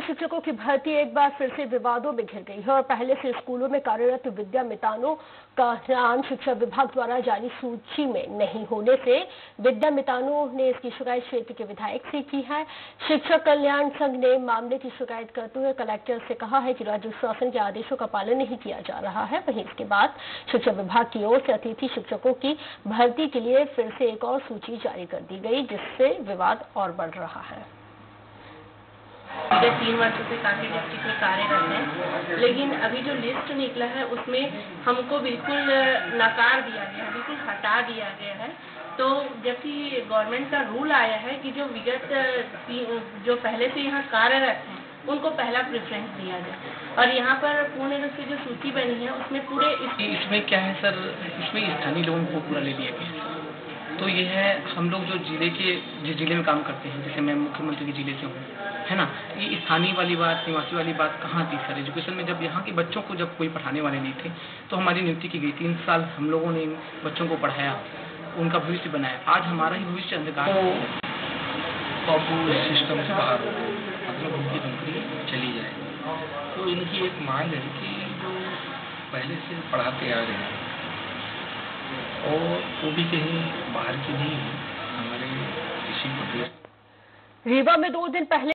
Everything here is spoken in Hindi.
शिक्षकों की भर्ती एक बार फिर से विवादों में घिर गई है और पहले से स्कूलों में कार्यरत विद्या मितानों का नाम शिक्षा विभाग द्वारा जारी सूची में नहीं होने से विद्या मितानों ने इसकी शिकायत क्षेत्र के विधायक से की है। शिक्षक कल्याण संघ ने मामले की शिकायत करते हुए कलेक्टर से कहा है कि राज्य शासन के आदेशों का पालन नहीं किया जा रहा है। वहीं इसके बाद शिक्षा विभाग की ओर से अतिथि शिक्षकों की भर्ती के लिए फिर से एक और सूची जारी कर दी गई, जिससे विवाद और बढ़ रहा है। पिछले तीन वर्षों से काफ़ी डिस्ट्रिक्ट में कार्यरत हैं। लेकिन अभी जो लिस्ट निकला है, उसमें हमको बिल्कुल नकार दिया गया है, बिल्कुल हटा दिया गया है। तो जबकि गवर्नमेंट का रूल आया है कि जो विगत जो पहले से यहाँ कार्यरत हैं, उनको पहला प्रेफरेंस दिया जाए। और यहाँ पर पूर्ण रूप से जो सूची बनी है, उसमें पूरे इसमें क्या है, सर? इसमें स्थानीय लोगों को पूरा ले लिया गया है। तो ये है, हम लोग जो ज़िले के, जिस ज़िले में काम करते हैं, जैसे मैं मुख्यमंत्री के ज़िले से हूँ, है ना? ये स्थानीय वाली बात, निवासी वाली बात कहाँ थी सर? एजुकेशन में जब यहाँ के बच्चों को जब कोई पढ़ाने वाले नहीं थे तो हमारी नियुक्ति की गई तीन साल हम लोगों ने इन बच्चों को पढ़ाया, उनका भविष्य बनाया। आज हमारा ही भविष्य अंधकार तो सिस्टम से बाहर मतलब उनकी नौकरी चली जाए तो इनकी एक मांग है कि जो पहले से पढ़ाते आ रहे हैं और वो भी कहीं बाहर की नहीं है। हमारे ऋषि रीवा में दो दिन पहले